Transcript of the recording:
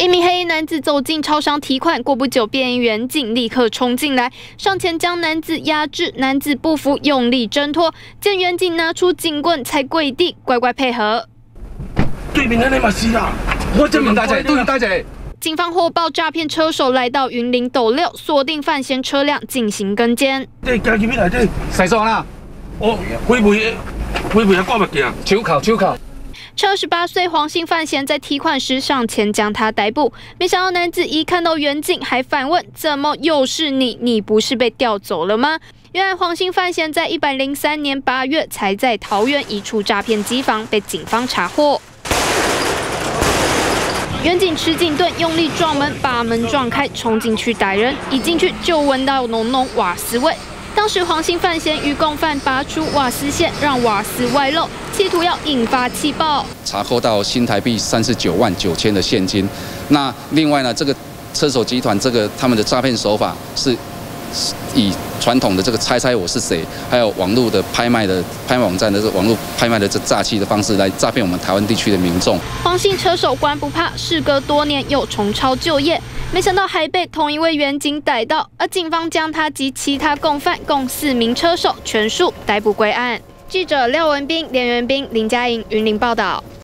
一名黑衣男子走进超商提款，过不久，便衣员警立刻冲进来，上前将男子压制。男子不服，用力挣脱，见员警拿出警棍，才跪地乖乖配合。对面的你咪是啦，我这边大姐，都要大姐。警方获报诈骗车手来到云林斗六，锁定范闲车辆进行跟监。这来这？谁说啦？哦会不会会不会挂物件？手铐，手铐。二十八岁黄姓范闲在提款时上前将他逮捕，没想到男子一看到远景还反问：“怎么又是你？你不是被调走了吗？”原来黄姓范闲在一百零三年八月才在桃园一处诈骗机房被警方查获。远景持警盾用力撞门，把门撞开，冲进去逮人。一进去就闻到浓浓瓦斯味。当时黄姓犯嫌与共犯拔出瓦斯线，让瓦斯外漏，企图要引发气爆。查扣到新台币三十九万九千的现金。那另外呢，这个车手集团这个他们的诈骗手法是。以传统的这个猜猜我是谁，还有网络的拍卖的拍卖网站的这网络拍卖的这诈欺的方式来诈骗我们台湾地区的民众。黄姓车手关不怕，事隔多年又重操旧业，没想到还被同一位员警逮到，而警方将他及其他共犯共四名车手全数逮捕归案。记者廖文斌、连元斌、林佳莹、云林报道。